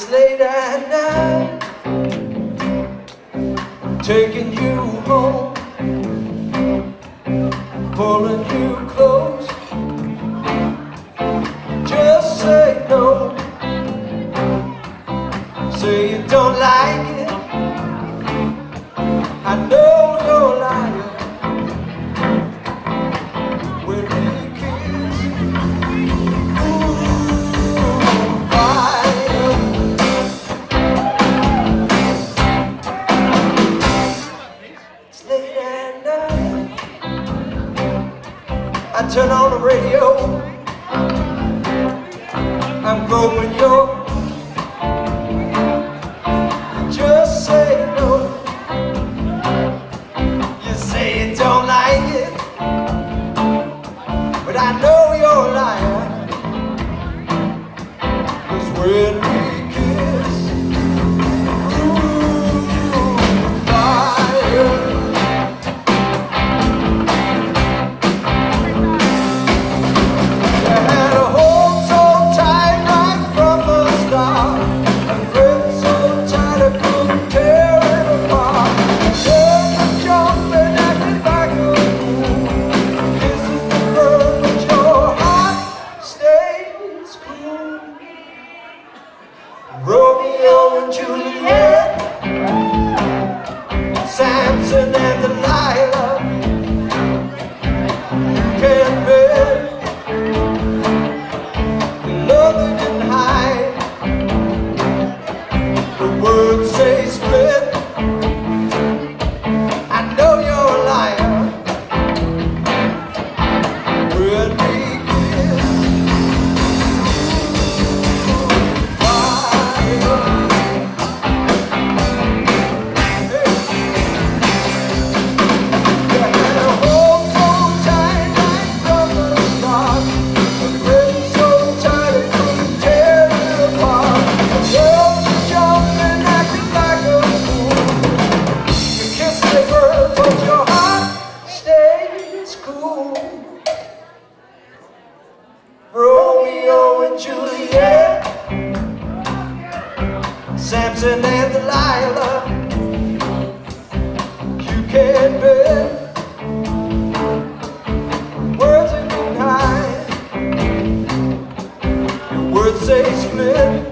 was late at night Taking you home Pulling you close. Just say no. Say you don't like it. I know turn on the radio. I'm groping your. Just say no. You say you don't like it, but I know school. Romeo and Juliet, Samson and Delilah, you can't bet. Words are high, your words say split.